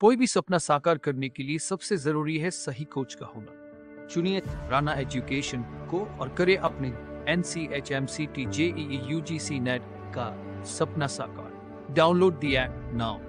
कोई भी सपना साकार करने के लिए सबसे ज़रूरी है सही कोच का होना। चुनिए राना एजुकेशन को और करे अपने N C H M C T J U G C NET का सपना साकार। Download the app now.